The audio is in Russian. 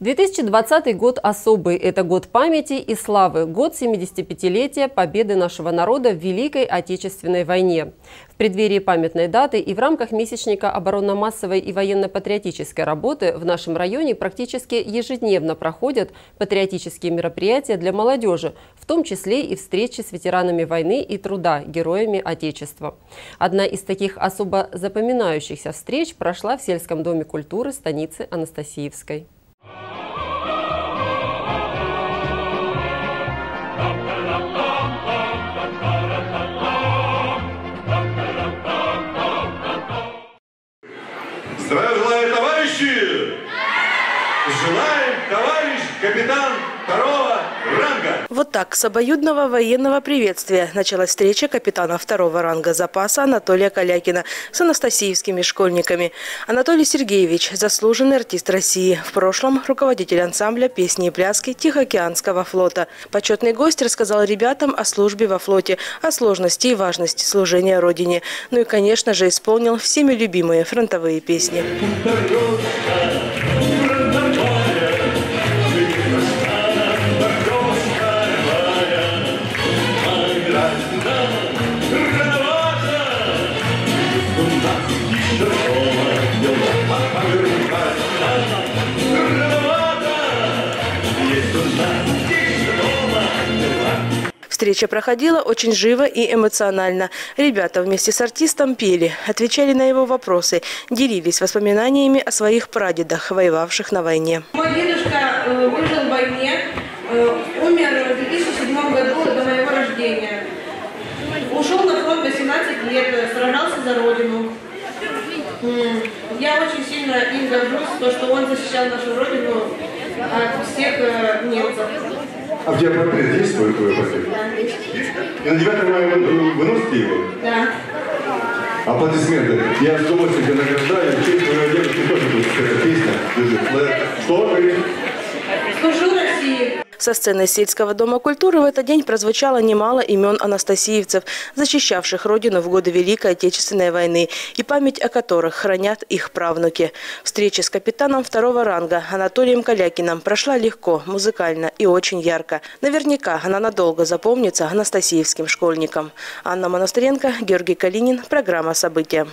2020 год особый. Это год памяти и славы, год 75-летия победы нашего народа в Великой Отечественной войне. В преддверии памятной даты и в рамках месячника оборонно-массовой и военно-патриотической работы в нашем районе практически ежедневно проходят патриотические мероприятия для молодежи, в том числе и встречи с ветеранами войны и труда, героями Отечества. Одна из таких особо запоминающихся встреч прошла в сельском доме культуры станицы Анастасиевской. Здравия желаю, товарищи! Желаем, товарищ капитан второго. Вот так с обоюдного военного приветствия началась встреча капитана второго ранга запаса Анатолия Калякина с анастасиевскими школьниками. Анатолий Сергеевич – заслуженный артист России. В прошлом – руководитель ансамбля песни и пляски Тихоокеанского флота. Почетный гость рассказал ребятам о службе во флоте, о сложности и важности служения Родине. Ну и, конечно же, исполнил всеми любимые фронтовые песни. Встреча проходила очень живо и эмоционально. Ребята вместе с артистом пели, отвечали на его вопросы, делились воспоминаниями о своих прадедах, воевавших на войне. Мой дедушка э, выжил в войне, э, умер в 2007 году до моего рождения. Ушел на фронт 18 лет, сражался за родину. Я очень сильно им горжусь, то, что он защищал нашу родину от всех э, немцев. А у тебя портрет есть твой, твой портрет? Да. И на 9 мая вы, вы носите его? Да. Аплодисменты. Я с удовольствием тебя награждаю. В честь твоего дедушки тоже будет эта песня. Что? Служу России. Со сцены сельского дома культуры в этот день прозвучало немало имен анастасиевцев, защищавших родину в годы Великой Отечественной войны, и память о которых хранят их правнуки. Встреча с капитаном второго ранга Анатолием Калякиным прошла легко, музыкально и очень ярко. Наверняка она надолго запомнится анастасиевским школьникам. Анна Монастыренко, Георгий Калинин. Программа «События».